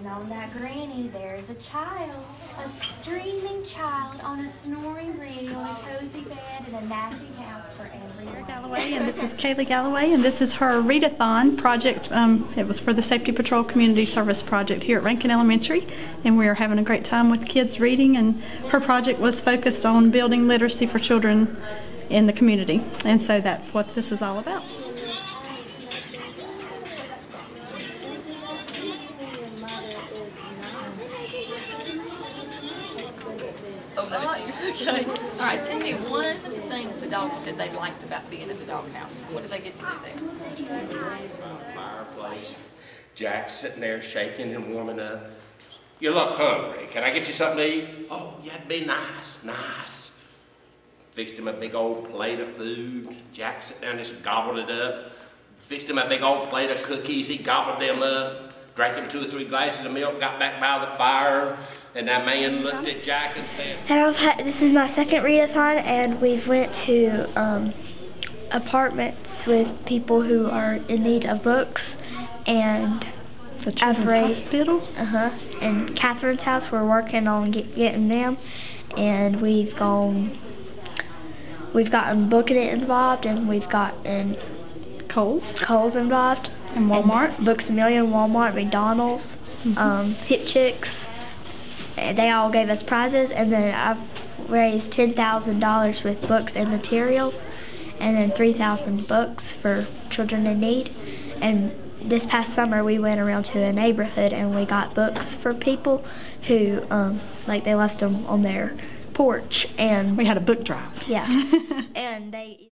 And on that granny, there's a child, a dreaming child on a snoring granny on a cozy bed in a napping house for everyone. Galloway, and this is Kaylee Galloway, and this is her readathon project. Um, it was for the Safety Patrol Community Service Project here at Rankin Elementary, and we are having a great time with kids reading. And her project was focused on building literacy for children in the community, and so that's what this is all about. Oh, that was. Okay. All right, tell me one of the things the dogs said they liked about being in the doghouse. What did they get to do there? fireplace. Jack's sitting there shaking and warming up. You look hungry. Can I get you something to eat? Oh, yeah, it'd be nice, nice. Fixed him a big old plate of food. Jack sat down and just gobbled it up. Fixed him a big old plate of cookies. He gobbled them up. Drank him two or three glasses of milk, got back by the fire. And that man looked at Jack and said, And I've had, this is my second readathon, and we've went to um, apartments with people who are in need of books, and The Children's raised- Hospital. uh huh, and Catherine's house. We're working on get, getting them, and we've gone, we've gotten Booking It involved, and we've gotten Coles. Kohl's involved, And Walmart. Books a Million, Walmart, McDonald's, um, Hip Chicks. They all gave us prizes, and then I've raised ten thousand dollars with books and materials, and then three thousand books for children in need. And this past summer, we went around to a neighborhood and we got books for people who, um, like, they left them on their porch, and We had a book drive. yeah, and they.